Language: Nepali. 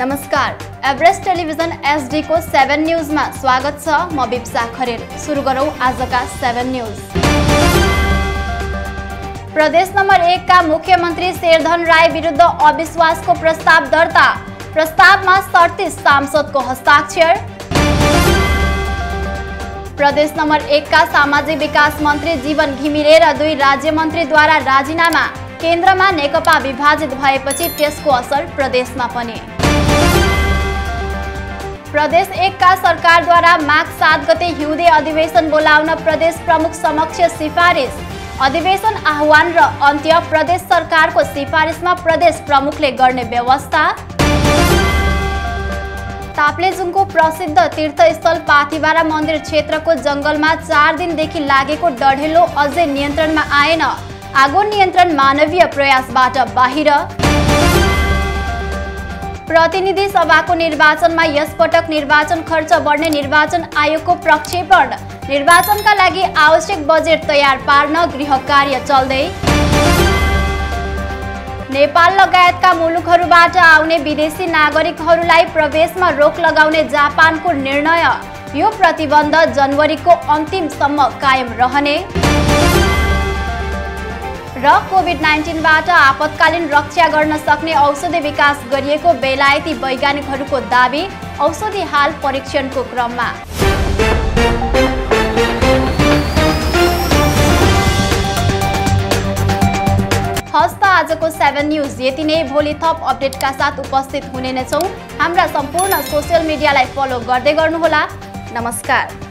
एभरेस्ट टेलिभिजन एसडीको सेभेन न्युजमा स्वागत छ म बिप्सा खरेल। सुरु गरौँ आजका सेभेन न्युज प्रदेश नम्बर एकका मुख्यमन्त्री शेरधन राय विरुद्ध अविश्वासको प्रस्ताव दर्ता। प्रस्तावमा सडतिस सांसदको हस्ताक्षर। प्रदेश नम्बर एकका सामाजिक विकास मन्त्री जीवन घिमिरे र दुई राज्य मन्त्रीद्वारा राजीनामा। केन्द्रमा नेकपा विभाजित भएपछि त्यसको असर प्रदेशमा पनि। प्रदेश एकका सरकारद्वारा माघ सात गते हिउँदे अधिवेशन बोलाउन प्रदेश प्रमुख समक्ष सिफारिस। अधिवेशन आह्वान र अन्त्य प्रदेश सरकारको सिफारिसमा प्रदेश प्रमुखले गर्ने व्यवस्था। ताप्लेजुङको प्रसिद्ध तीर्थस्थल पाथिबारा मन्दिर क्षेत्रको जङ्गलमा चार दिनदेखि लागेको डढेलो अझै नियन्त्रणमा आएन। आगो नियन्त्रण मानवीय प्रयासबाट बाहिर। प्रतिनिधि सभाको निर्वाचनमा यसपटक निर्वाचन खर्च बढ्ने निर्वाचन आयोगको प्रक्षेपण। निर्वाचनका लागि आवश्यक बजेट तयार पार्न गृह कार्य चल्दै। नेपाल लगायतका मुलुकहरूबाट आउने विदेशी नागरिकहरूलाई प्रवेशमा रोक लगाउने जापानको निर्णय। यो प्रतिबन्ध जनवरीको अन्तिमसम्म कायम रहने। र कोभिड नाइन्टिनबाट आपतकालीन रक्षा गर्न सक्ने औषधि विकास गरिएको बेलायती वैज्ञानिकहरूको दावी औषधि हाल परीक्षणको क्रममा। हस्त आजको सेभेन न्युज यति नै। भोलि थप अपडेटका साथ उपस्थित हुने नै छौँ। हाम्रा सम्पूर्ण सोसियल मिडियालाई फलो गर्दै गर्नुहोला। नमस्कार।